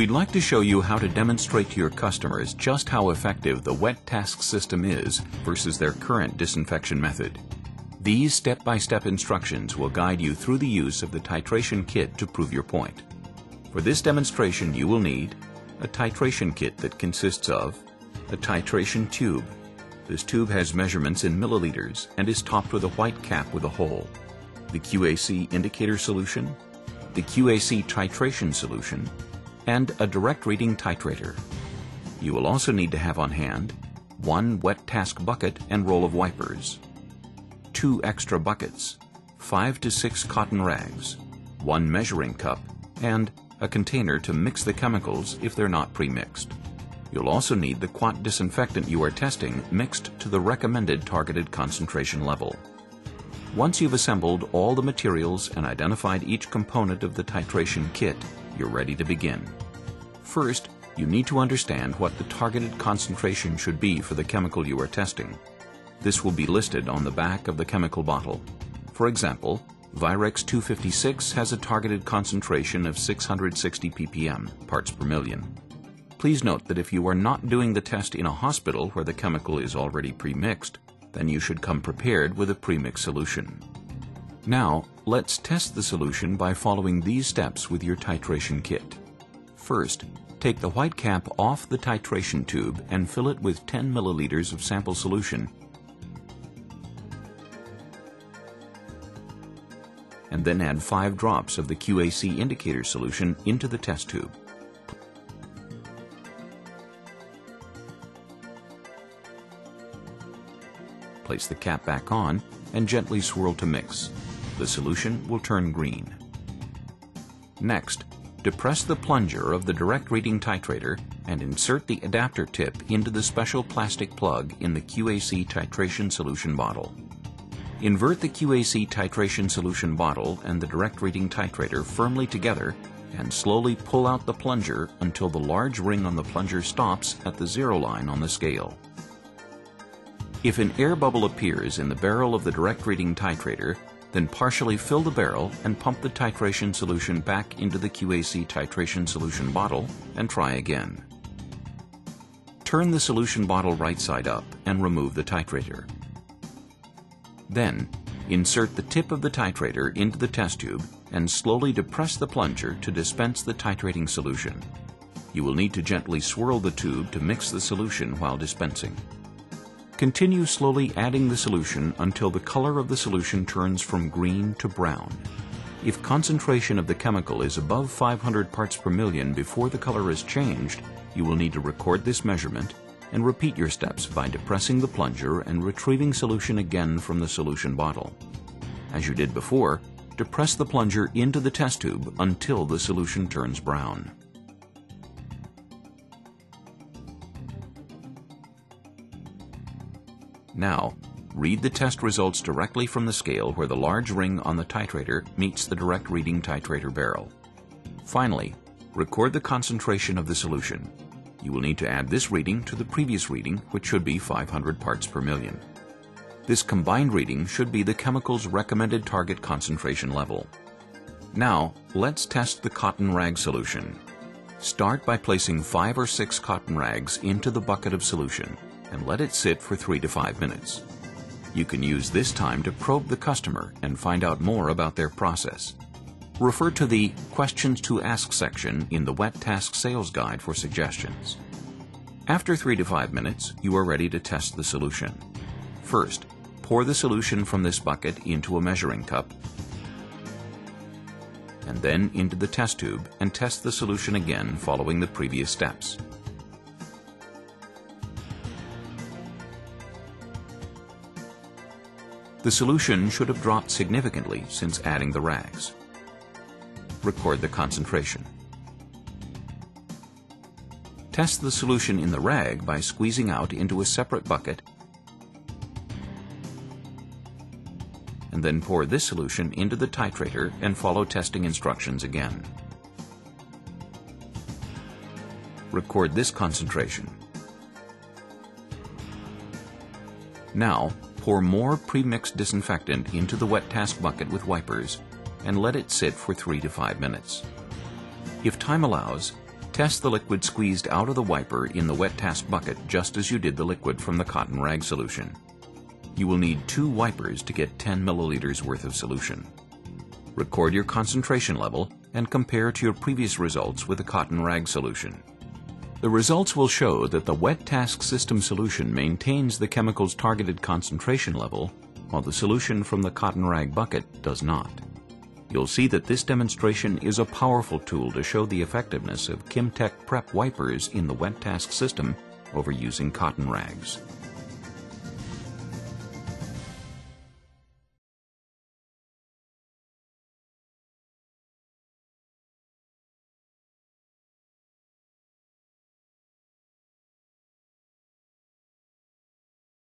We'd like to show you how to demonstrate to your customers just how effective the WetTask system is versus their current disinfection method. These step-by-step instructions will guide you through the use of the titration kit to prove your point. For this demonstration you will need a titration kit that consists of a titration tube. This tube has measurements in milliliters and is topped with a white cap with a hole. The QAC indicator solution, the QAC titration solution, and a direct reading titrator. You will also need to have on hand one WetTask bucket and roll of wipers, two extra buckets, five to six cotton rags, one measuring cup, and a container to mix the chemicals if they're not pre-mixed. You'll also need the quat disinfectant you are testing mixed to the recommended targeted concentration level. Once you've assembled all the materials and identified each component of the titration kit, you're ready to begin. First, you need to understand what the targeted concentration should be for the chemical you are testing. This will be listed on the back of the chemical bottle. For example, Virex 256 has a targeted concentration of 660 ppm, parts per million. Please note that if you are not doing the test in a hospital where the chemical is already pre-mixed, then you should come prepared with a pre-mixed solution. Now, let's test the solution by following these steps with your titration kit. First, take the white cap off the titration tube and fill it with 10 milliliters of sample solution and then add 5 drops of the QAC indicator solution into the test tube. Place the cap back on and gently swirl to mix. The solution will turn green. Next, depress the plunger of the direct reading titrator and insert the adapter tip into the special plastic plug in the QAC titration solution bottle. Invert the QAC titration solution bottle and the direct reading titrator firmly together and slowly pull out the plunger until the large ring on the plunger stops at the zero line on the scale. If an air bubble appears in the barrel of the direct reading titrator, then partially fill the barrel and pump the titration solution back into the QAC titration solution bottle and try again. Turn the solution bottle right side up and remove the titrator. Then, insert the tip of the titrator into the test tube and slowly depress the plunger to dispense the titrating solution. You will need to gently swirl the tube to mix the solution while dispensing. Continue slowly adding the solution until the color of the solution turns from green to brown. If concentration of the chemical is above 500 parts per million before the color is changed, you will need to record this measurement and repeat your steps by depressing the plunger and retrieving solution again from the solution bottle. As you did before, depress the plunger into the test tube until the solution turns brown. Now, read the test results directly from the scale where the large ring on the titrator meets the direct reading titrator barrel. Finally, record the concentration of the solution you will need to add this reading to the previous reading, which should be 500 parts per million. This combined reading should be the chemical's recommended target concentration level. Now, let's test the cotton rag solution. Start by placing 5 or 6 cotton rags into the bucket of solution and let it sit for 3 to 5 minutes. You can use this time to probe the customer and find out more about their process. Refer to the Questions to Ask section in the WetTask Sales Guide for suggestions. After 3 to 5 minutes, you are ready to test the solution. First, pour the solution from this bucket into a measuring cup and then into the test tube and test the solution again following the previous steps. The solution should have dropped significantly since adding the rags record the concentration. Test the solution in the rag by squeezing out into a separate bucket and then pour this solution into the titrator and follow testing instructions again. Record this concentration. Now, pour more pre-mixed disinfectant into the WetTask bucket with wipers and let it sit for 3 to 5 minutes. If time allows, Test the liquid squeezed out of the wiper in the WetTask bucket just as you did the liquid from the cotton rag solution. You will need two wipers to get 10 milliliters worth of solution. Record your concentration level and compare to your previous results with the cotton rag solution. The results will show that the WetTask system solution maintains the chemical's targeted concentration level, while the solution from the cotton rag bucket does not. You'll see that this demonstration is a powerful tool to show the effectiveness of Kimtech Prep wipers in the WetTask system over using cotton rags.